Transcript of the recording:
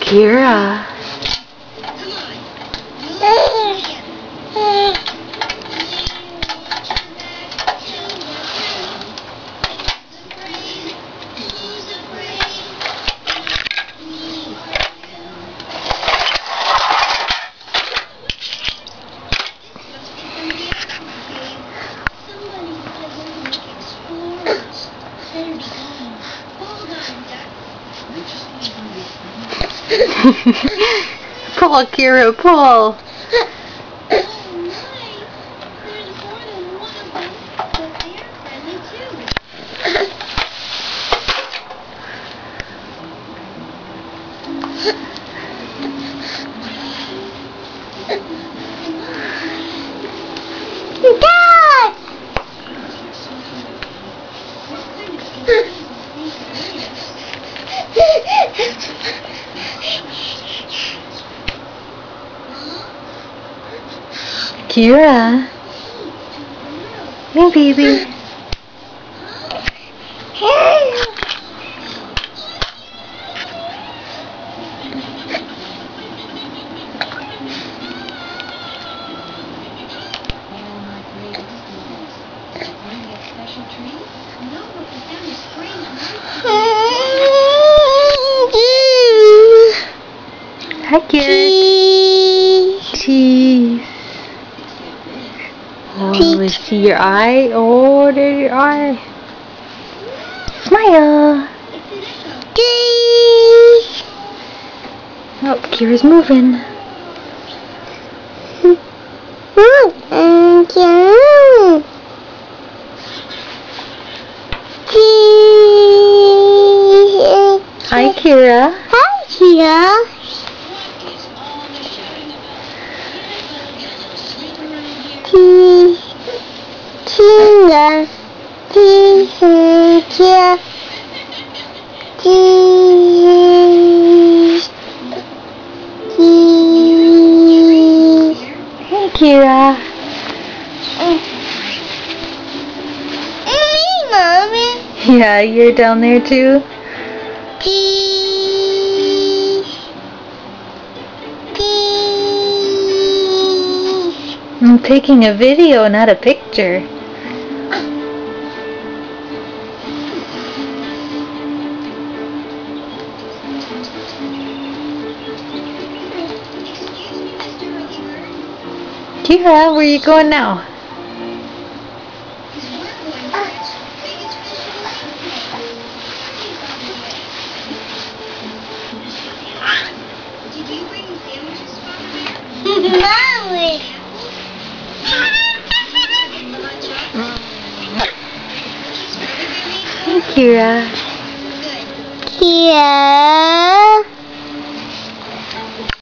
Kirah. pull, Kirah, pull. Dad! Kirah. Hey, baby. Hi, Kirah. See your eye. Oh, there's your eye. Smile. Oh, Kirah's moving. Hi, Kirah. Hi, Kia. 亲人，第十天，第第 Hey, Kira. Me, mommy. Yeah, you're down there too. Peace. Peace. I'm taking a video, not a picture. Kirah, where are you going now? Mommy. Kirah. Kia.